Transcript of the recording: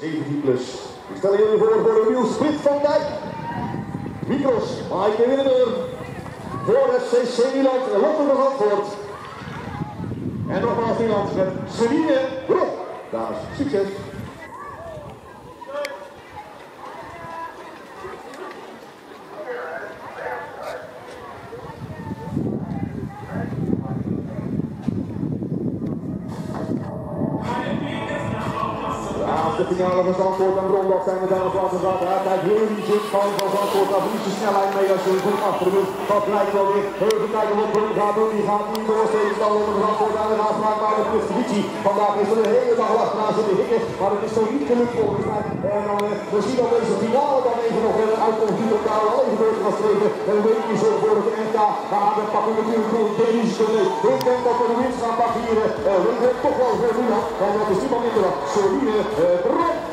17 plus. Ik stel jullie voor voor een nieuw split van Dijk. Mikros, Maaike Willendeur. Voor SC Nederland, Lotte van Zandvoort. En nogmaals Nederland met Celine Rob. Dames, succes. De finale van Zandvoort en Rondag zijn we daar van gehad. Ja, kijk, heel zit van van Zandvoort. Daar verliest de snelheid mee als je goed achter Dat lijkt wel weer. Even kijken wat Brun gaat doen. Die gaat niet doorsteken. Dan onder de Zandvoort aan de afspraak bij de distributie. Vandaag is er een hele dag achterna zitten hikken. Maar het is toch niet gelukt volgens mij. En dan uh, we zien dan deze finale dan even nog een uitkomt die elkaar wel even door gaan streven. En een beetje zo voor het NK. Maar we pakken natuurlijk gewoon Dennis Ik denk dat we de winst gaan pakken hier. We toch wel voor questo momento la sorride eh,